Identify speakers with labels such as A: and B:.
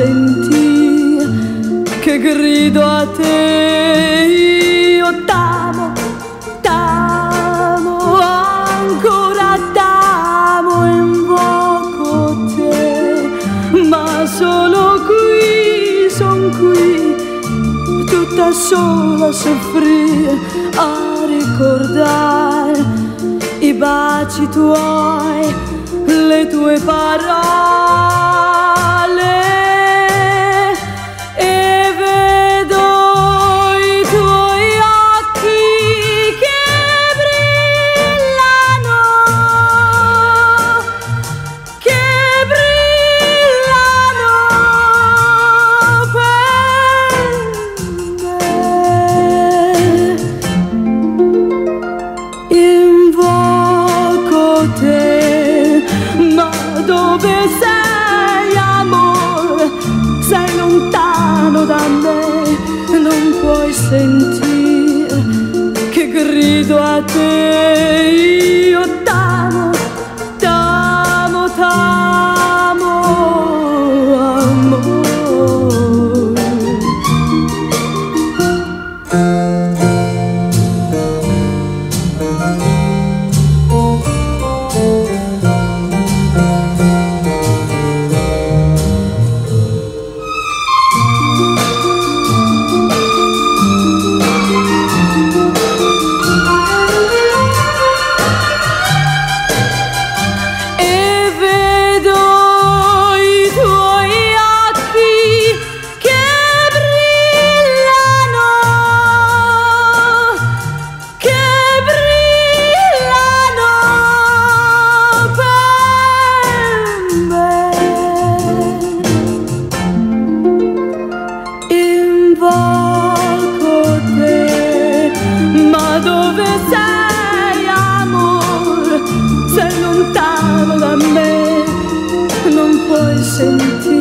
A: senti che grido a te. Io t'amo t'amo ancora t'amo invoco te. Ma solo qui son qui tutta sola a soffrire a ricordare i baci tuoi le tue parole. Sentire che grido a te rivolgo te, ma dove sei amor? Sei lontano da me, non puoi sentire.